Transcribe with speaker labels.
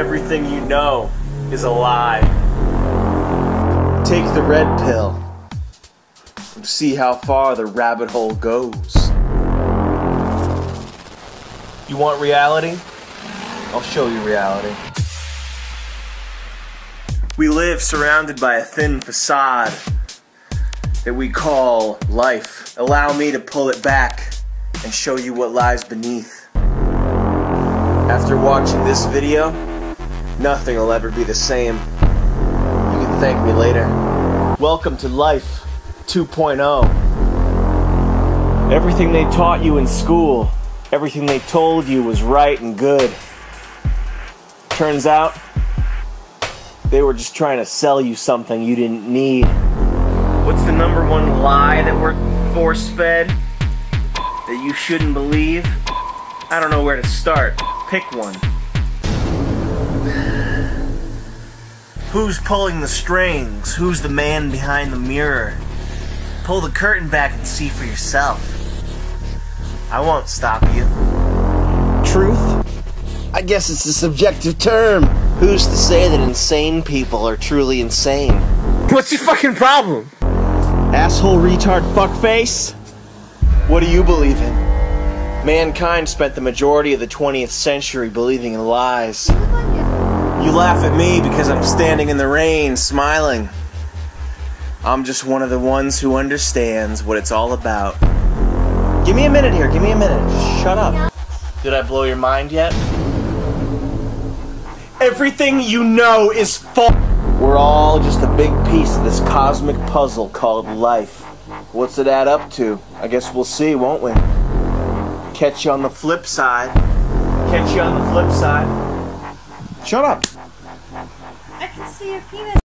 Speaker 1: everything you know is a lie. Take the red pill and see how far the rabbit hole goes. You want reality? I'll show you reality. We live surrounded by a thin facade that we call life. Allow me to pull it back and show you what lies beneath. After watching this video, nothing will ever be the same. You can thank me later. Welcome to Life 2.0. Everything they taught you in school, everything they told you was right and good. Turns out, they were just trying to sell you something you didn't need. What's the number one lie that we're force fed? That you shouldn't believe? I don't know where to start. Pick one. Who's pulling the strings? Who's the man behind the mirror? Pull the curtain back and see for yourself. I won't stop you. Truth? I guess it's a subjective term. Who's to say that insane people are truly insane? What's your fucking problem? Asshole retard fuckface? What do you believe in? Mankind spent the majority of the 20th century believing in lies. You laugh at me because I'm standing in the rain smiling. I'm just one of the ones who understands what it's all about. Give me a minute here, give me a minute. Shut up. Did I blow your mind yet? Everything you know is false. We're all just a big piece of this cosmic puzzle called life. What's it add up to? I guess we'll see, won't we? Catch you on the flip side. Catch you on the flip side. Shut up.
Speaker 2: I can see your penis.